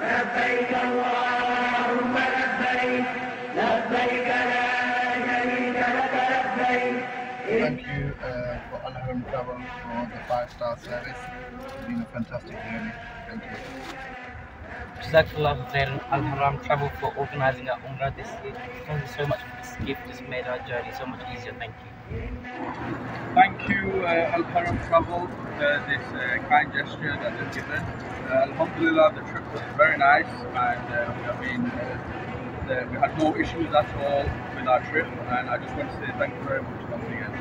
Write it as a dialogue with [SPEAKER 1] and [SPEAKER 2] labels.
[SPEAKER 1] لبيك اللهم لبيك لبيك لا شريك لك لبيك
[SPEAKER 2] Thank you uh, for Al Haram Travel for the five star service. It's been a fantastic journey. Thank you.
[SPEAKER 3] Jazakallah khairan Al Haram Travel for organizing our Umrah this year. Thank you so much for this gift. It's made our journey so much easier. Thank you.
[SPEAKER 4] Thank you, uh, Al Haram Travel, for this uh, kind gesture that they've given. Uh, Alhamdulillah, the trip was very nice, and uh, we uh, uh, we had no issues at all with our trip, and I just want to say thank you very much once again.